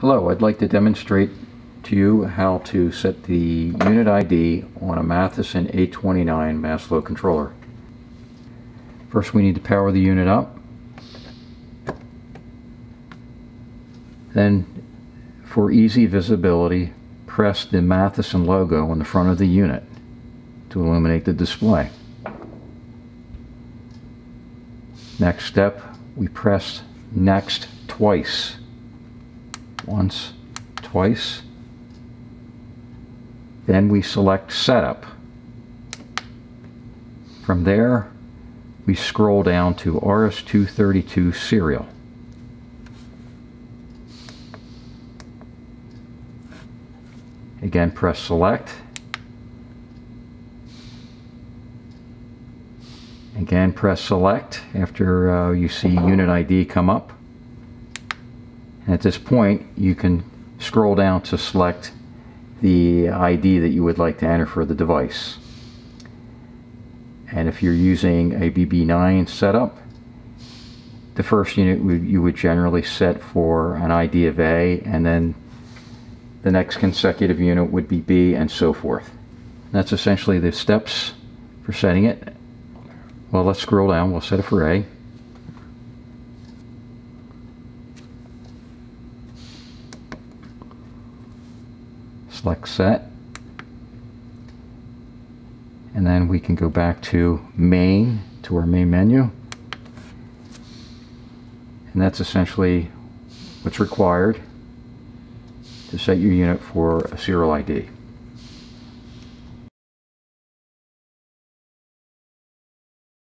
Hello, I'd like to demonstrate to you how to set the unit ID on a Matheson 829 mass flow controller. First we need to power the unit up. Then for easy visibility press the Matheson logo on the front of the unit to illuminate the display. Next step we press next twice once, twice. Then we select Setup. From there, we scroll down to RS-232 Serial. Again, press Select. Again, press Select after uh, you see Unit ID come up. At this point, you can scroll down to select the ID that you would like to enter for the device. And if you're using a BB9 setup, the first unit you would generally set for an ID of A, and then the next consecutive unit would be B, and so forth. That's essentially the steps for setting it. Well, let's scroll down. We'll set it for A. select set and then we can go back to main to our main menu and that's essentially what's required to set your unit for a serial ID.